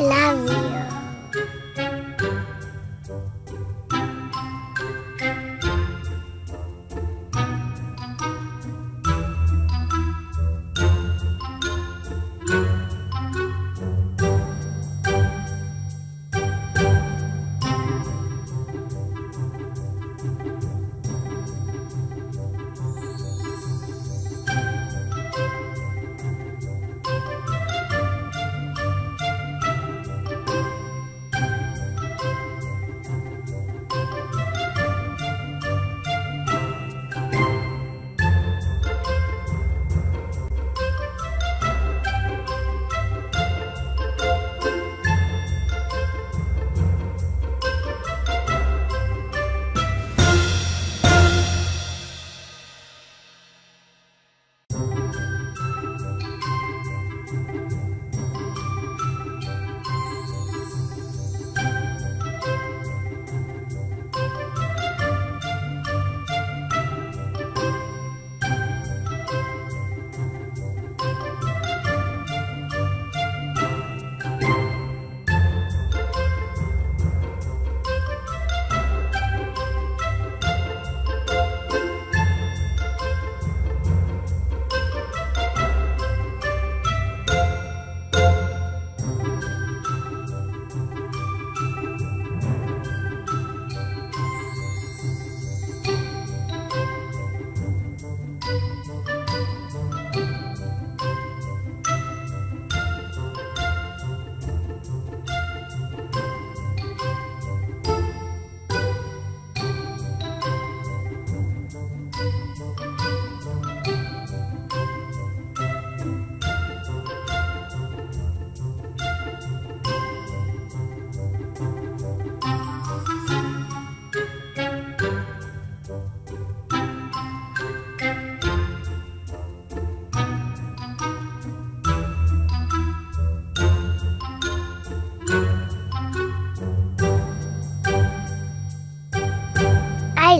I love you.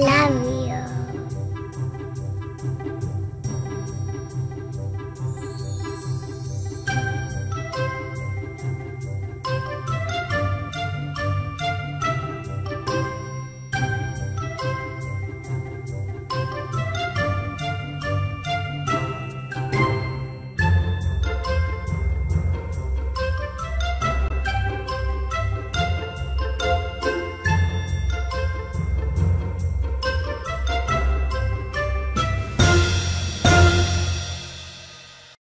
love